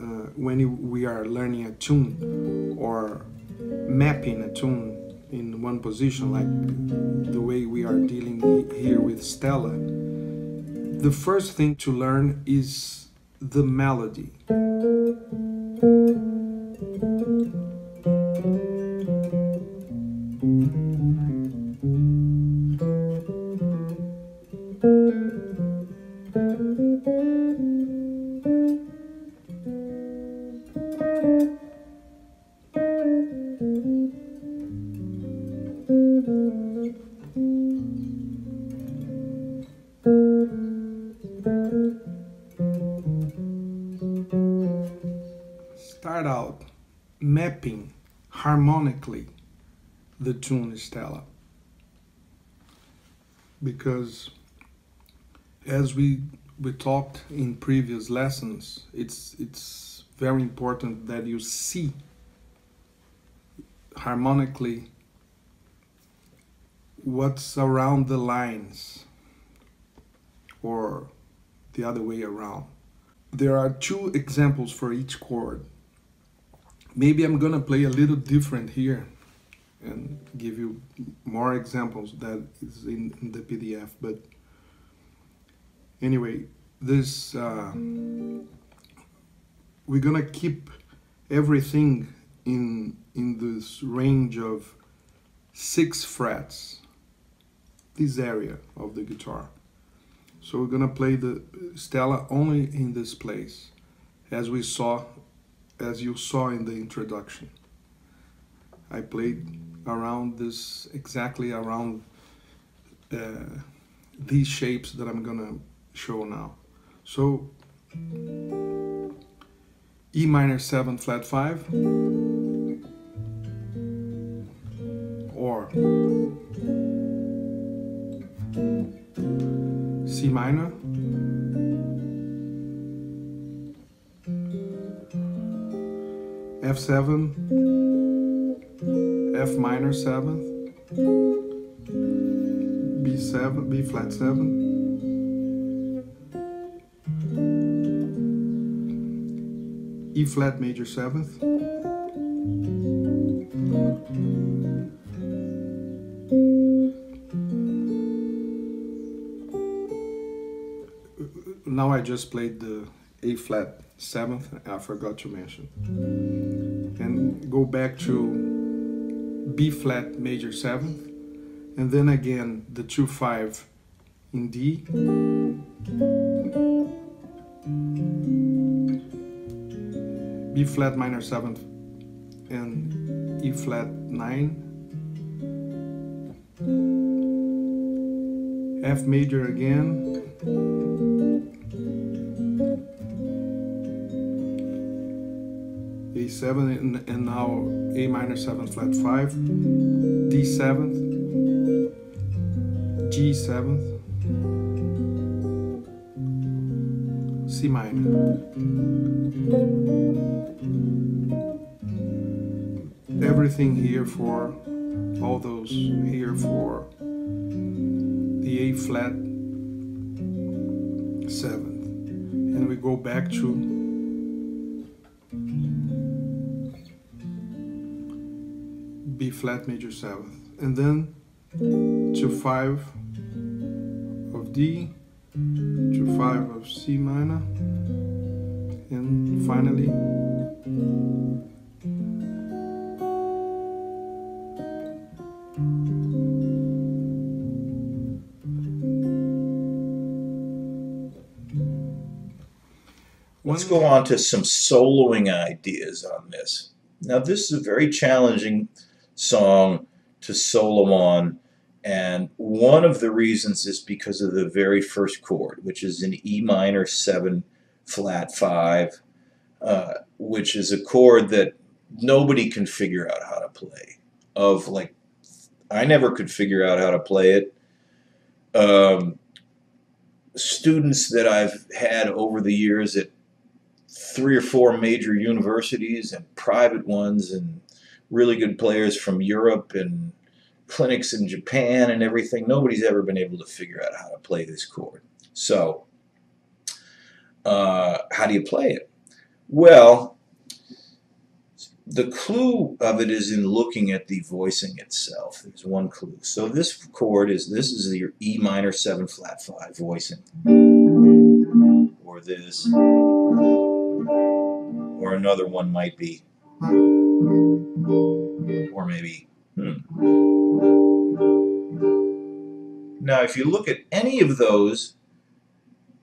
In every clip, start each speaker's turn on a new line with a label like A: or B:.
A: uh, when we are learning a tune or mapping a tune in one position, like the way we are dealing here with Stella, the first thing to learn is the melody. The tune Stella. Because as we we talked in previous lessons, it's it's very important that you see harmonically what's around the lines or the other way around. There are two examples for each chord. Maybe I'm gonna play a little different here and give you more examples that is in, the PDF. But anyway, this uh, we're gonna keep everything in in this range of six frets, this area of the guitar. So we're gonna play the Stella only in this place, as we saw, as you saw in the introduction. I played around this, exactly around uh, these shapes that I'm gonna show now. So E minor 7 flat 5 or C minor F7 F minor 7th B7 B flat 7 E flat major 7th now I just played the A flat 7th I forgot to mention. And go back to B flat major 7th and then again the 2 5 in D. B flat minor 7th and E flat 9 F major again A7 and, and now A minor 7 flat 5 D7 G7 C minor. Everything here for all those here for the A flat 7th and we go back to flat major 7th and then to 5 of D to 5 of C minor and finally
B: Let's go on to some soloing ideas on this. Now, this is a very challenging song to solo on, and one of the reasons is because of the very first chord, which is an E minor 7 flat 5, uh, which is a chord that nobody can figure out how to play. Of like, I never could figure out how to play it. Um, students that I've had over the years at three or four major universities and private ones and really good players from Europe and clinics in Japan and everything. Nobody's ever been able to figure out how to play this chord. So, uh, how do you play it? Well, the clue of it is in looking at the voicing itself. There's one clue. So this chord is this is your E minor 7 flat 5 voicing. Or this. Or another one might be. Or maybe. Hmm. Now if you look at any of those,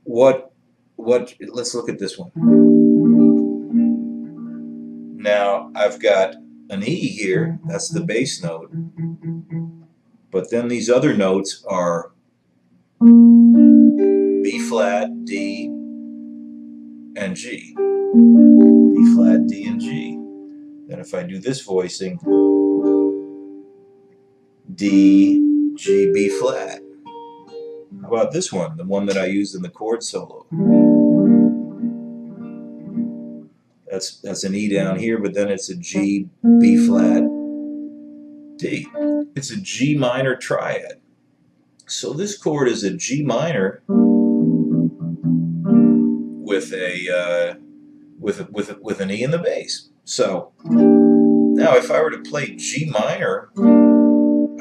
B: what what let's look at this one. Now I've got an E here, that's the bass note. But then these other notes are B flat, D, and G. B flat, D, and G. Then if I do this voicing, D, G, B flat. How about this one, the one that I used in the chord solo? That's that's an E down here, but then it's a G, B flat, D. It's a G minor triad. So this chord is a G minor with a uh, with with with an E in the bass. So now, if I were to play G minor,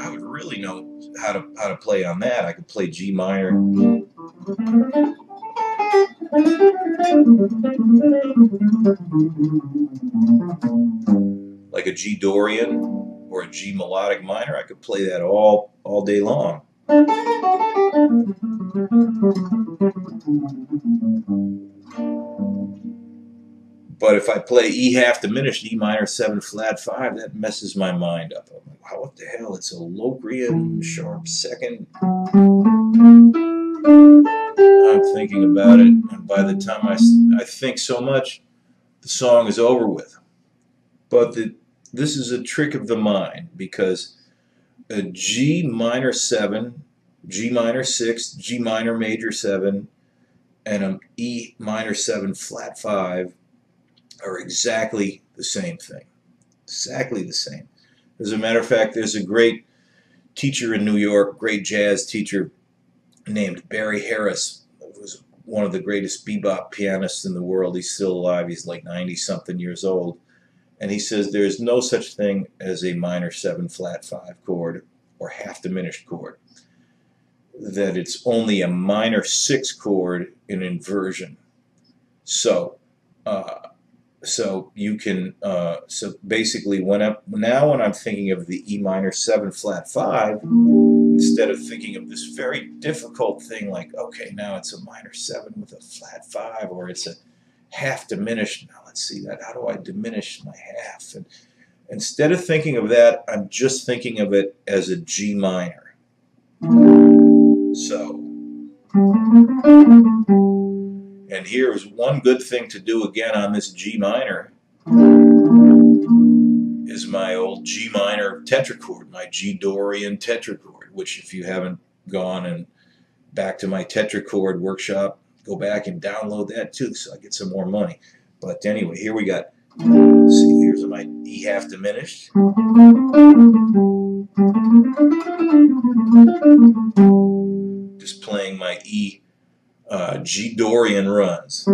B: I would really know how to how to play on that. I could play G minor. Like a G Dorian or a G melodic minor, I could play that all all day long. But if I play E half diminished, E minor 7 flat 5, that messes my mind up. I'm like, wow, what the hell? It's a Locrian sharp second. I'm thinking about it, and by the time I, I think so much, the song is over with. But the, this is a trick of the mind because a G minor 7, G minor 6, G minor major 7, and an E minor 7 flat 5 are exactly the same thing. Exactly the same. As a matter of fact, there's a great teacher in New York, great jazz teacher named Barry Harris, who was one of the greatest bebop pianists in the world. He's still alive. He's like 90 something years old. And he says there is no such thing as a minor 7 flat 5 chord or half diminished chord. That it's only a minor 6 chord in inversion. So, uh, so you can uh, so basically when I now when I'm thinking of the E minor 7 flat 5 instead of thinking of this very difficult thing like okay now it's a minor 7 with a flat 5 or it's a half diminished now let's see that how do I diminish my half? And instead of thinking of that I'm just thinking of it as a G minor. So and here's one good thing to do again on this G minor is my old G minor tetrachord, my G Dorian tetrachord, which if you haven't gone and back to my tetrachord workshop, go back and download that too so I get some more money. But anyway, here we got, see, here's my E half diminished. Just playing my E uh, G Dorian runs.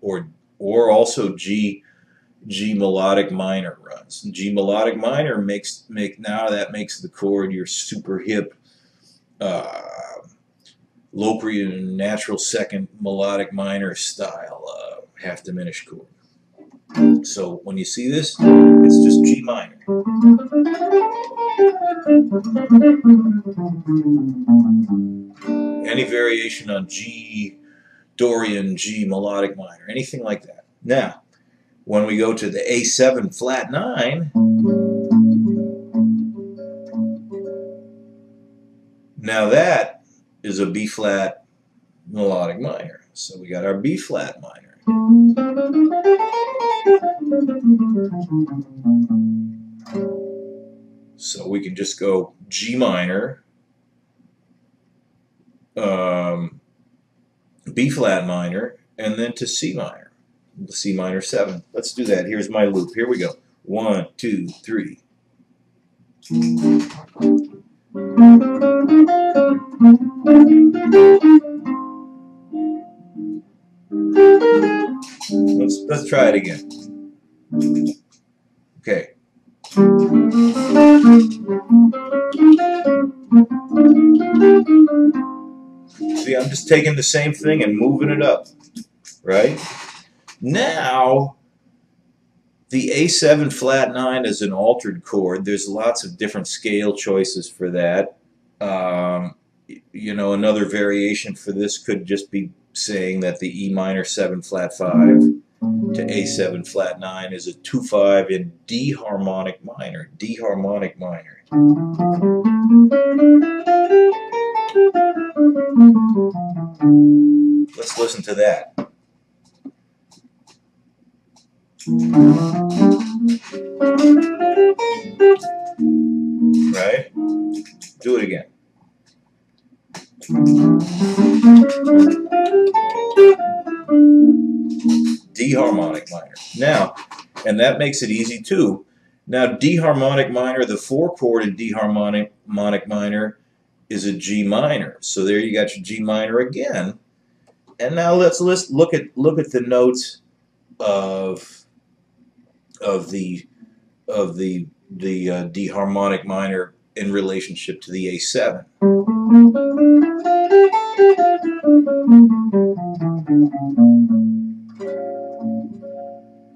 B: Or or also G G melodic minor runs. G melodic minor makes make now that makes the chord your super hip uh, Locrian natural second melodic minor style uh, half diminished chord. So when you see this, it's just G minor. Any variation on G, Dorian, G, melodic minor, anything like that. Now, when we go to the A7 flat 9, now that is a B flat melodic minor. So we got our B flat minor. So we can just go G minor, um, B flat minor, and then to C minor, the C minor 7. Let's do that. Here's my loop. Here we go. One, two, three. Let's let's try it again. Okay. See, I'm just taking the same thing and moving it up, right? Now, the A7 flat 9 is an altered chord. There's lots of different scale choices for that. Um, you know, another variation for this could just be saying that the E minor 7 flat 5 to A7 flat 9 is a 2-5 in D harmonic minor. D harmonic minor. Let's listen to that. Right? Do it again. D harmonic minor. Now, and that makes it easy too. Now, D harmonic minor, the four chord in D harmonic, minor is a G minor. So there you got your G minor again. And now let's, let's look at look at the notes of of the of the the uh, D harmonic minor in relationship to the A7.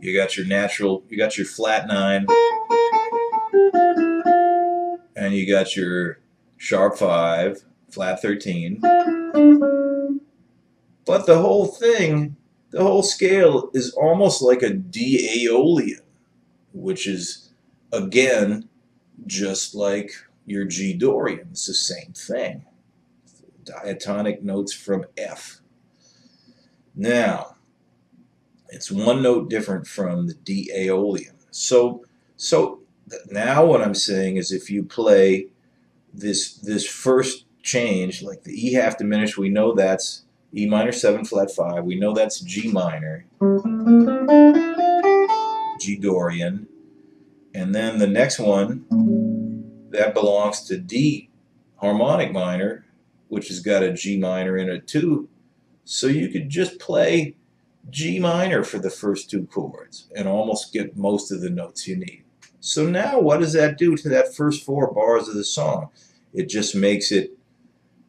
B: You got your natural, you got your flat nine, and you got your sharp five, flat 13. But the whole thing, the whole scale is almost like a D Aeolian, which is, again, just like your G Dorian. It's the same thing. Diatonic notes from F. Now, it's one note different from the D Aeolian. So, so now what I'm saying is if you play this this first change, like the E half diminished, we know that's E minor 7 flat 5. We know that's G minor, G Dorian. And then the next one, that belongs to D harmonic minor, which has got a G minor in it too. So you could just play G minor for the first two chords and almost get most of the notes you need. So now what does that do to that first four bars of the song? It just makes it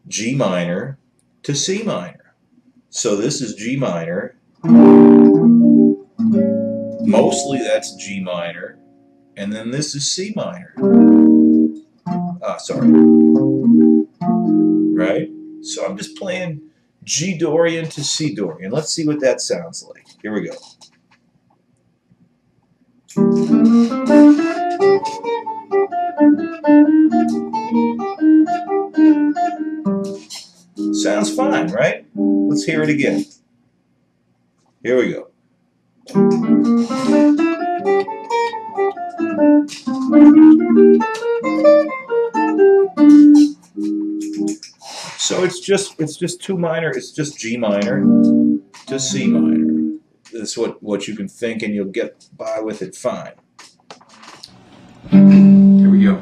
B: G minor to C minor. So this is G minor. Mostly that's G minor. And then this is C minor. Ah, sorry. Right? So I'm just playing G Dorian to C Dorian. Let's see what that sounds like. Here we go. Sounds fine, right? Let's hear it again. Here we go. So it's just it's just two minor. It's just G minor to C minor. That's what what you can think, and you'll get by with it fine.
A: Here we go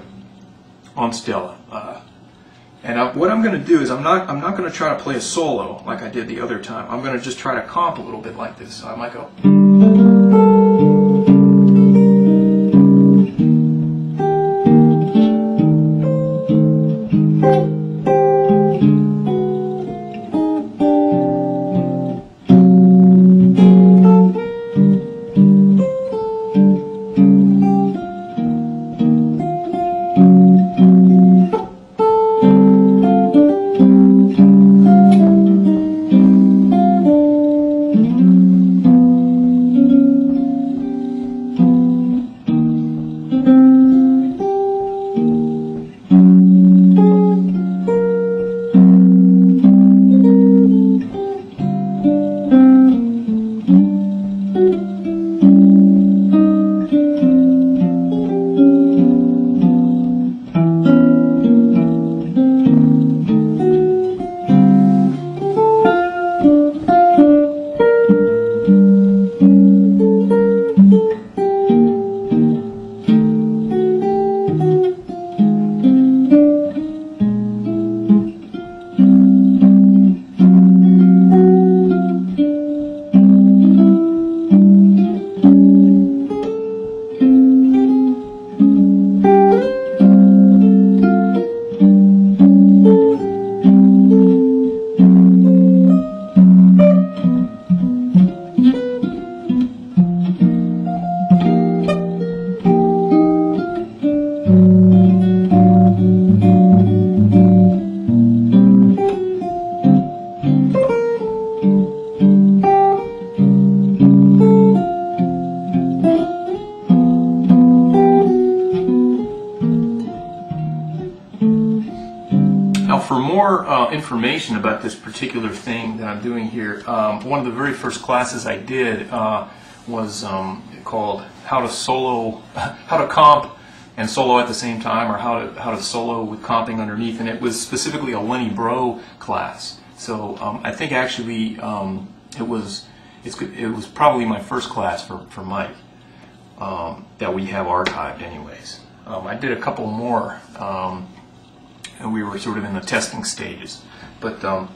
A: on Stella. Uh, and I, what I'm going to do is I'm not I'm not going to try to play a solo like I did the other time. I'm going to just try to comp a little bit like this. So I might go.
C: Doing here, um, one of the very first classes I did uh, was um, called "How to Solo, How to Comp and Solo at the Same Time," or "How to How to Solo with Comping Underneath," and it was specifically a Lenny Breau class. So um, I think actually um, it was it was probably my first class for for Mike um, that we have archived, anyways. Um, I did a couple more and we were sort of in the testing stages. But um,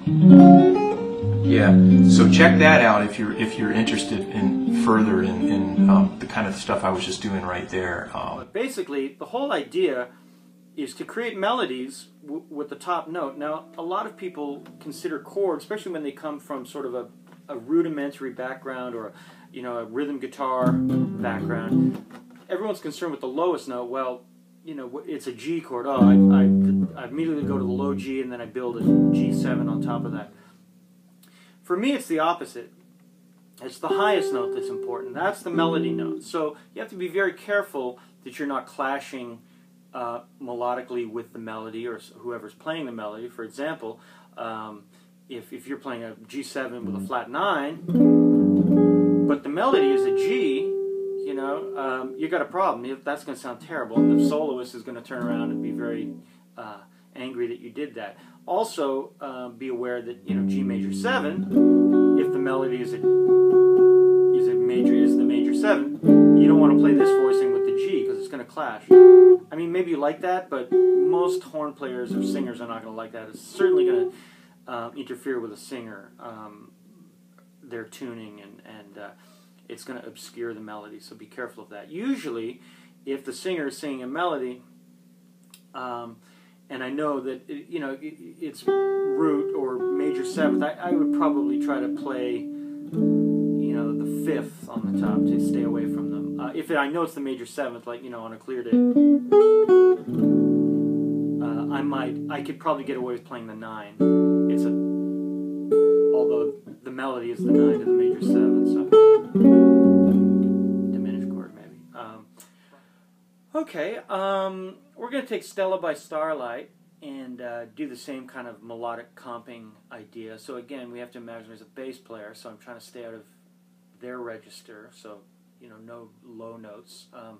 C: yeah, so check that out if you're if you're interested in further in, in um, the kind of stuff I was just doing right there. Um,
D: Basically, the whole idea is to create melodies with the top note. Now, a lot of people consider chords, especially when they come from sort of a, a rudimentary background or you know a rhythm guitar background. Everyone's concerned with the lowest note. Well, you know, it's a G chord. Oh, I, I, I immediately go to the low G and then I build a G7 on top of that. For me, it's the opposite. It's the highest note that's important. That's the melody note. So you have to be very careful that you're not clashing uh, melodically with the melody or whoever's playing the melody. For example, um, if, if you're playing a G7 with a flat 9, but the melody is a G, you know, um, you got a problem. That's going to sound terrible. And the soloist is going to turn around and be very uh, angry that you did that. Also, uh, be aware that you know G major seven. If the melody is a is a major is the major seven, you don't want to play this voicing with the G because it's going to clash. I mean, maybe you like that, but most horn players or singers are not going to like that. It's certainly going to uh, interfere with a singer, um, their tuning and and uh, it's going to obscure the melody. So be careful of that. Usually, if the singer is singing a melody, um, and I know that it, you know it, it's root or major seventh, I, I, would probably try to play you know the fifth on the top to stay away from them. Uh, if it, I know it's the major seventh, like you know on a clear day, uh, I might I could probably get away with playing the nine. It's a although the melody is the nine to the major seventh, so. Okay, um, we're going to take Stella by Starlight and uh, do the same kind of melodic comping idea. So again, we have to imagine there's a bass player, so I'm trying to stay out of their register, so you know, no low notes. Um,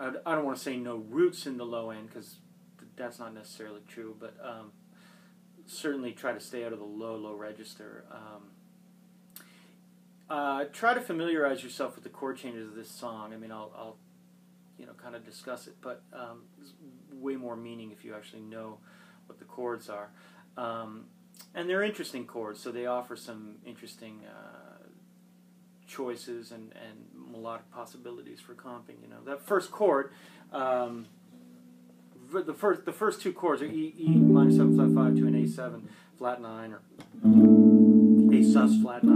D: I, I, don't want to say no roots in the low end because th that's not necessarily true, but um, certainly try to stay out of the low, low register. Um, uh, try to familiarize yourself with the chord changes of this song. I mean, I'll, I'll you know kind of discuss it, but um, there's way more meaning if you actually know what the chords are. Um, and they're interesting chords, so they offer some interesting uh, choices and, and melodic possibilities for comping. You know, that first chord, um, the first the first two chords are E, E minor seven flat five to an A seven flat nine or A sus flat nine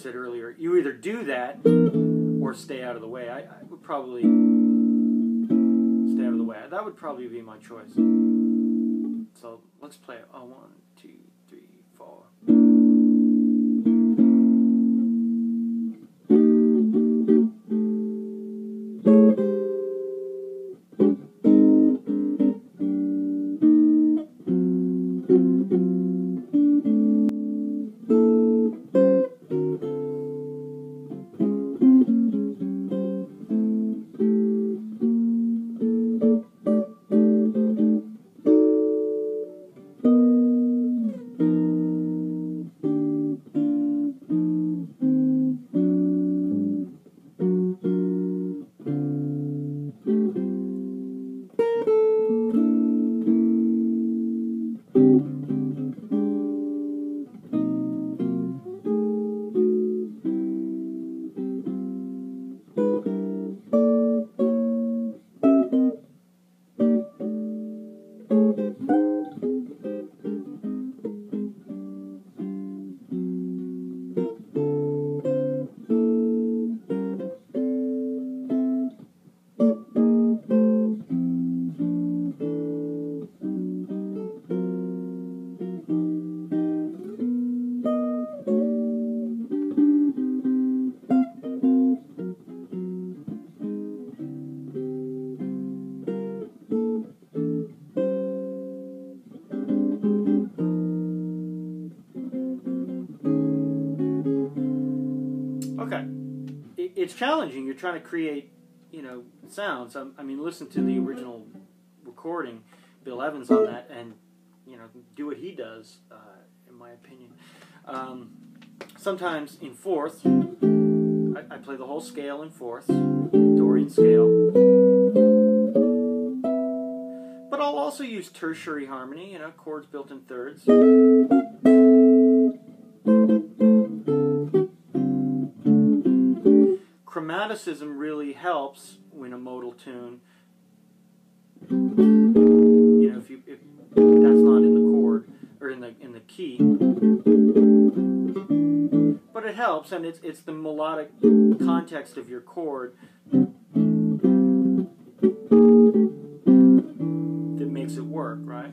D: said earlier, you either do that or stay out of the way. I, I would probably stay out of the way. That would probably be my choice. So let's play it. Oh, one, two, three, four. Trying to create, you know, sounds. I, I mean, listen to the original recording, Bill Evans on that, and you know, do what he does. Uh, in my opinion, um, sometimes in fourth, I, I play the whole scale in fourth, Dorian scale. But I'll also use tertiary harmony, you know, chords built in thirds. Chromaticism really helps in a modal tune. You know, if you if that's not in the chord or in the in the key, but it helps, and it's it's the melodic context of your chord that makes it work, right?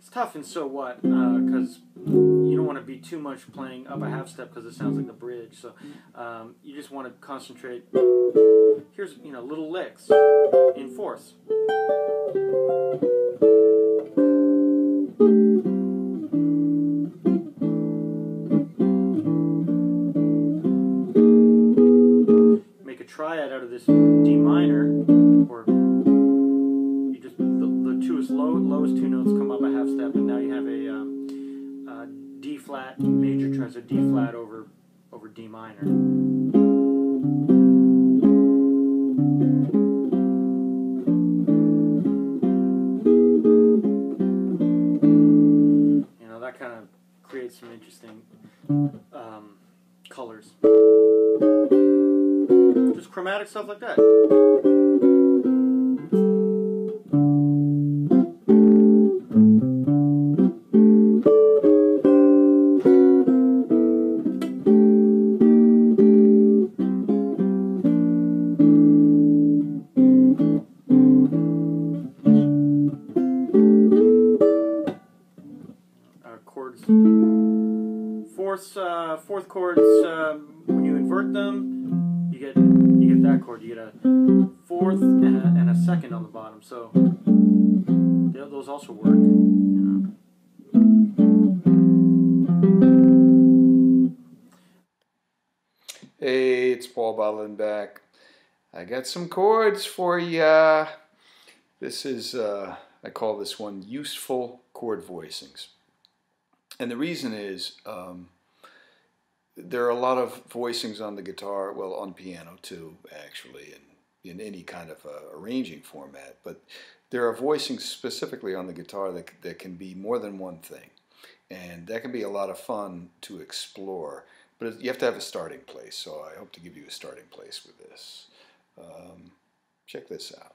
D: It's tough and so what, because uh, want to be too much playing up a half step because it sounds like the bridge. So um, you just want to concentrate. Here's you know little licks in fourths. Minor. You know that kind of creates some interesting um, colors. Just chromatic stuff like that. Um, when you invert them, you get you get that chord. You get a fourth and a, and a second on the bottom. So yeah, those also work.
E: Hey, it's Paul Bollenback. I got some chords for ya. This is, uh, I call this one useful chord voicings. And the reason is um, there are a lot of voicings on the guitar, well, on piano too, actually, and in any kind of uh, arranging format. But there are voicings specifically on the guitar that, that can be more than one thing. And that can be a lot of fun to explore. But you have to have a starting place, so I hope to give you a starting place with this. Um, check this out.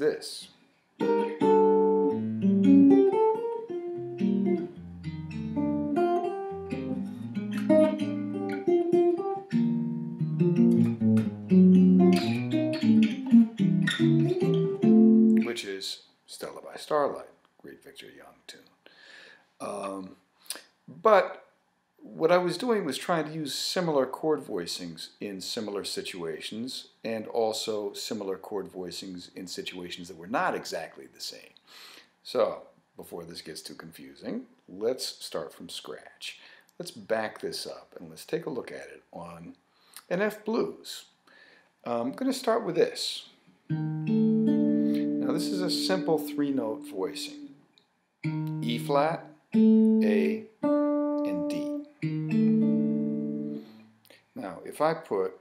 E: This. Which is Stella by Starlight, great Victor Young tune. Um, but what I was doing was trying to use similar chord voicings in similar situations and also similar chord voicings in situations that were not exactly the same. So, before this gets too confusing, let's start from scratch. Let's back this up and let's take a look at it on an F blues. I'm going to start with this. Now, this is a simple three note voicing E flat, A, if I put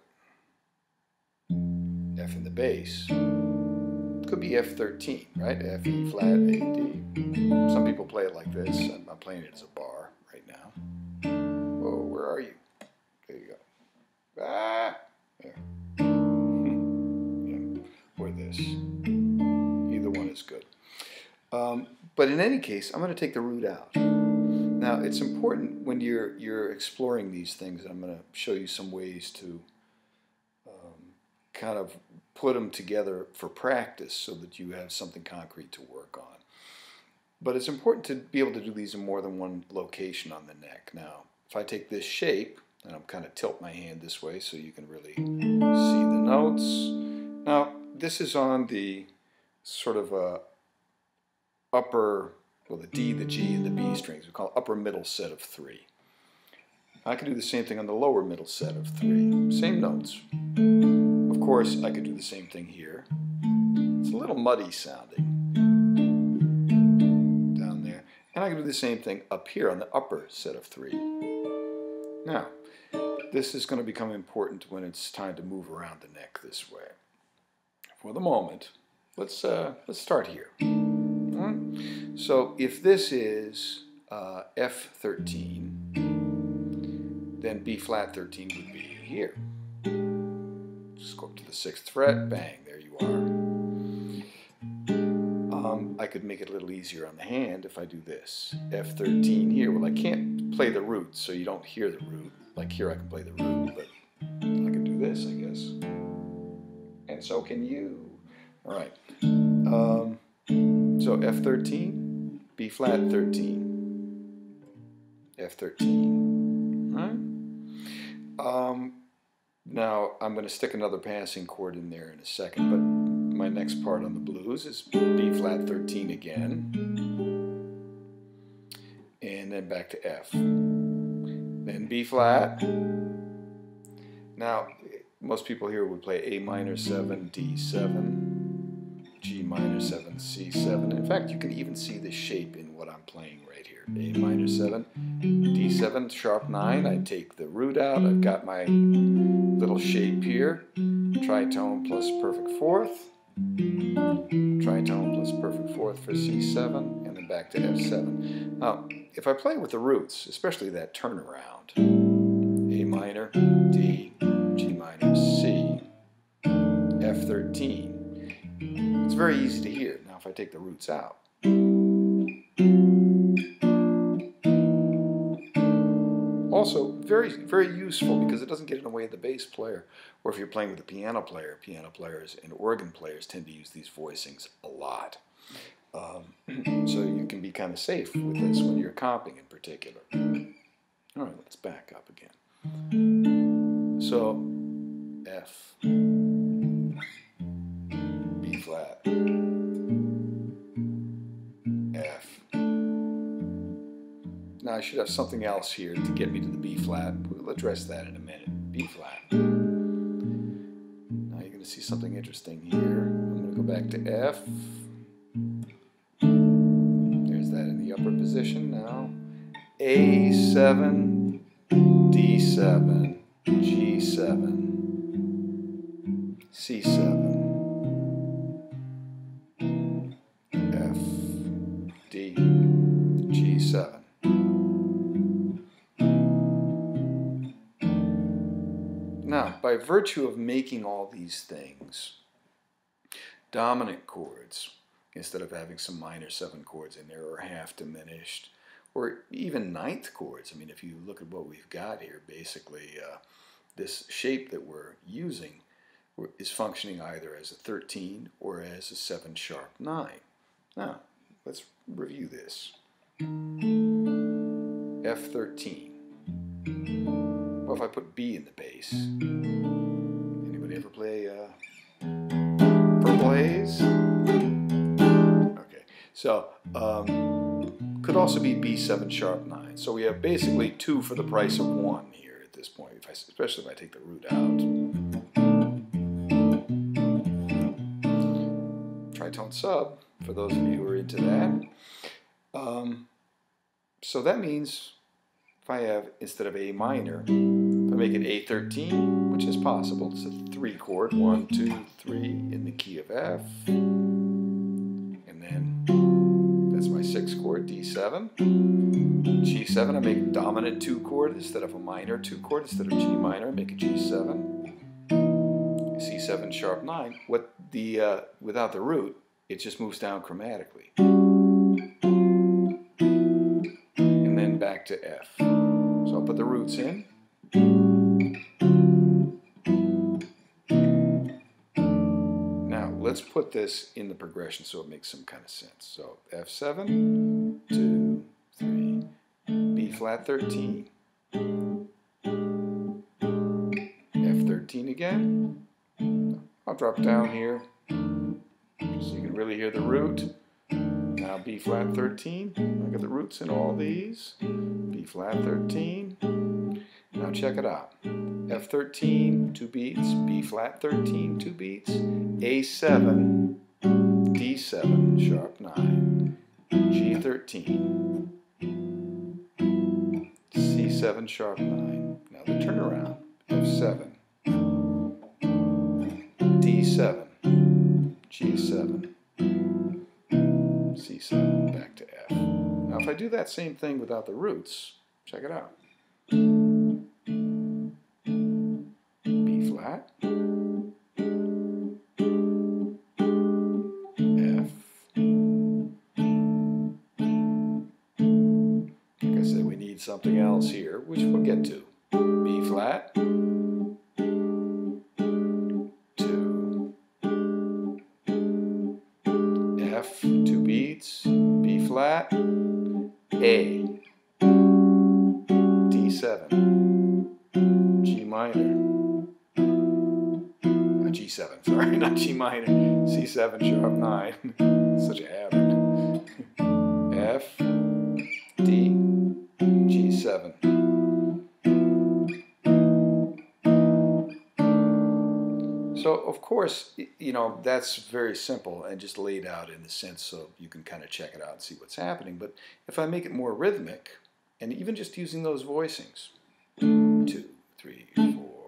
E: F in the bass, it could be F13, right? F, E flat, A, D. Some people play it like this. I'm, I'm playing it as a bar right now. Oh, where are you? There you go. Ah, there. yeah, or this. Either one is good. Um, but in any case, I'm going to take the root out. Now, it's important when you're you're exploring these things. I'm going to show you some ways to um, kind of put them together for practice so that you have something concrete to work on. But it's important to be able to do these in more than one location on the neck. Now, if I take this shape, and I'm kind of tilt my hand this way so you can really see the notes. Now, this is on the sort of a upper, well, the D, the G, and the B strings. We call upper middle set of three. I can do the same thing on the lower middle set of three. Same notes. Of course, I could do the same thing here. It's a little muddy sounding down there. And I can do the same thing up here on the upper set of three. Now, this is going to become important when it's time to move around the neck this way. For the moment, let's, uh, let's start here. So if this is uh, F13, then B flat 13 would be here. Just go up to the sixth fret, bang, there you are. Um, I could make it a little easier on the hand if I do this. F13 here. Well, I can't play the root, so you don't hear the root. Like here I can play the root, but I can do this, I guess. And so can you. All right. Um, so F13, B flat 13, F13. All right. Um, now I'm going to stick another passing chord in there in a second, but my next part on the blues is B flat 13 again, and then back to F, then B flat. Now most people here would play A minor 7, D7, G minor 7, C7. In fact, you can even see the shape in what I'm playing right here. A minor 7, D7, sharp 9. I take the root out. I've got my little shape here. Tritone plus perfect fourth. Tritone plus perfect fourth for C7, and then back to F7. Now, if I play with the roots, especially that turnaround, A minor, D, G minor, C, F13, it's very easy to hear. Now if I take the roots out, also very very useful because it doesn't get in the way of the bass player or if you're playing with a piano player piano players and organ players tend to use these voicings a lot. Um, so you can be kind of safe with this when you're comping in particular. All right let's back up again. So F flat Now I should have something else here to get me to the B flat. We'll address that in a minute. B flat. Now you're going to see something interesting here. I'm going to go back to F. There's that in the upper position now. A7, D7, G7, C7. By virtue of making all these things dominant chords, instead of having some minor seven chords in there or half diminished, or even ninth chords. I mean, if you look at what we've got here, basically uh, this shape that we're using is functioning either as a 13 or as a 7 sharp 9. Now, let's review this. F13. If I put B in the bass, anybody ever play uh, Purple Haze? Okay, so um, could also be B7 sharp 9. So we have basically two for the price of one here at this point, if I, especially if I take the root out. Tritone sub, for those of you who are into that. Um, so that means if I have, instead of A minor, make it A13, which is possible. It's a three chord, one, two, three, in the key of F. And then that's my six chord, D7. G7, I make dominant two chord instead of a minor two chord. Instead of G minor, I make a G7. C7 sharp 9. What the uh, without the root, it just moves down chromatically. And then back to F. So I'll put the roots in. Now let's put this in the progression so it makes some kind of sense. So F7, 2, 3, B flat 13, F13 again. I'll drop down here so you can really hear the root. Now B flat 13. I got the roots in all these. B flat 13. Now check it out. F13, two beats. B flat 13, two beats. A7, D7, sharp 9. G13. C7, sharp 9. Now the turnaround. F7. D7. G7. C7, back to F. Now if I do that same thing without the roots, check it out. Flat, F. Like I said, we need something else here, which we'll get to. B flat, two, F, two beats, B flat, A, D7, G minor, uh, G7, sorry, not G minor, C7 sharp 9, such a habit, F, D, G7. So of course, you know, that's very simple and just laid out in the sense so you can kind of check it out and see what's happening. But if I make it more rhythmic, and even just using those voicings, two, three, four,